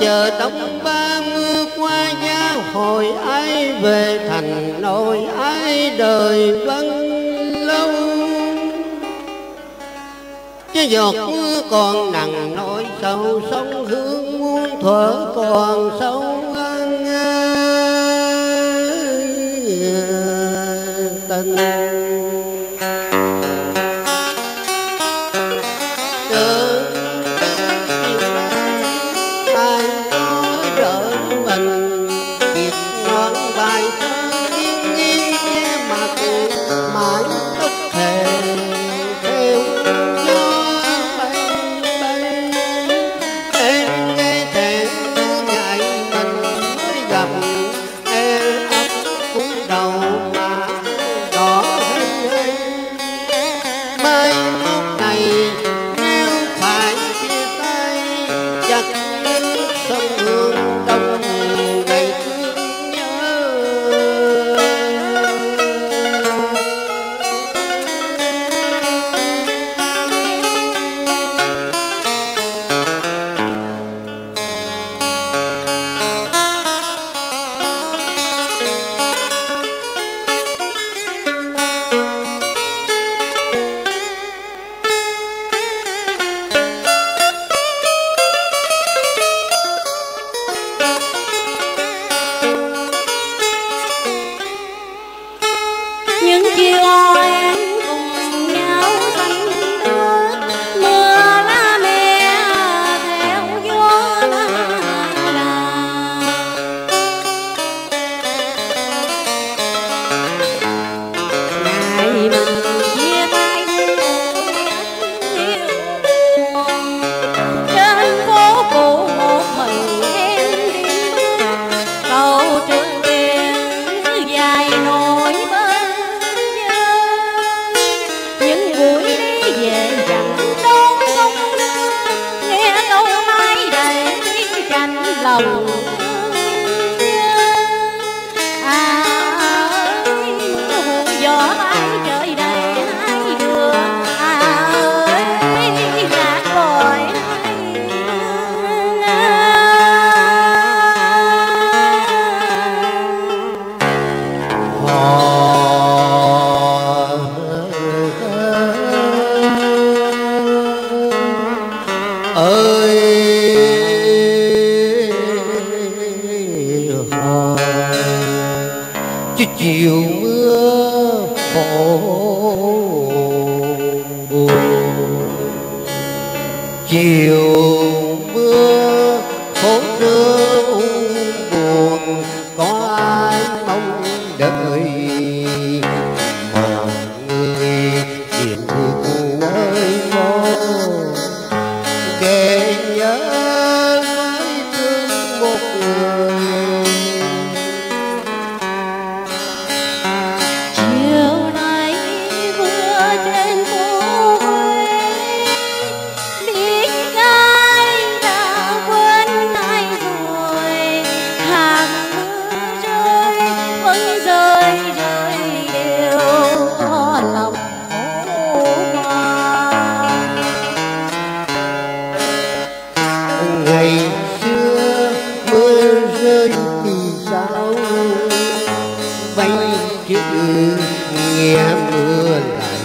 chờ đông ba mưa qua gia hồi ấy về thành nội ấy đời vân lâu. Cái giọt mưa còn nặng nỗi sầu sống hướng muôn thuở còn sống tình Hãy yêu em 到了 chiều mưa phố nước rơi thì sao? Vánh chữ nghe mưa lại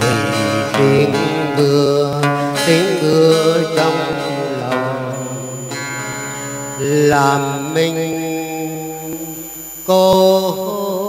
vì tiếng mưa tiếng mưa trong lòng làm mình cô hồn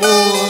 Música